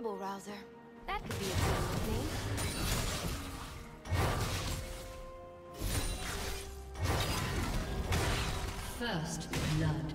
Trouble Rouser. That could be a cool name. First blood.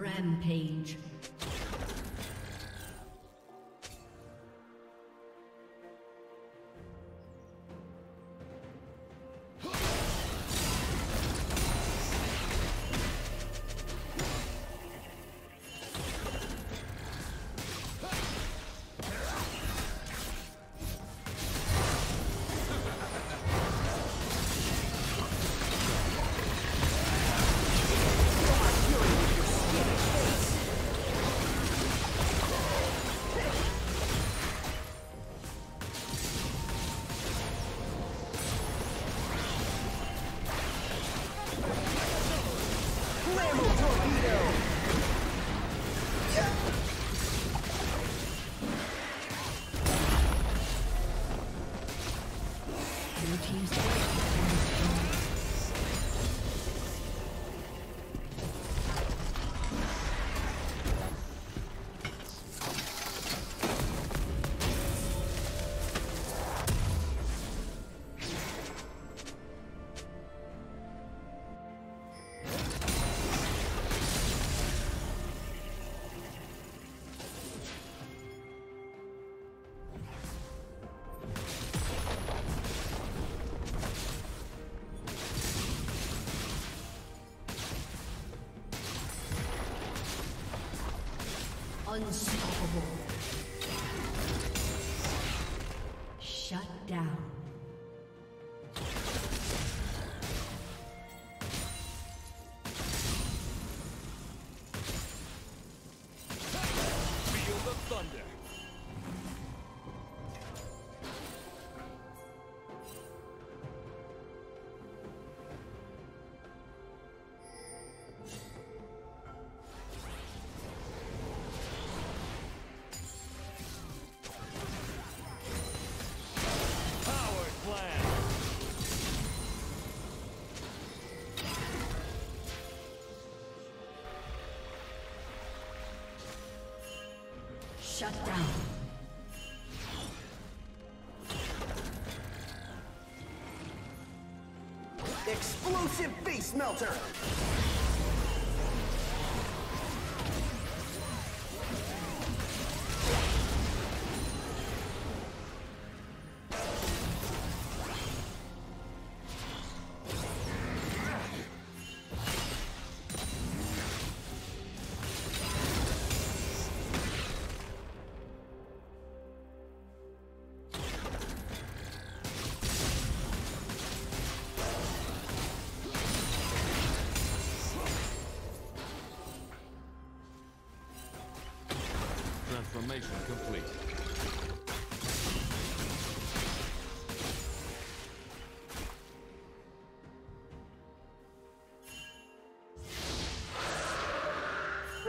Rampage. Shut down. Explosive face melter!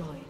Destroyed.